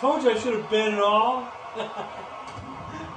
Told you I should have been it all.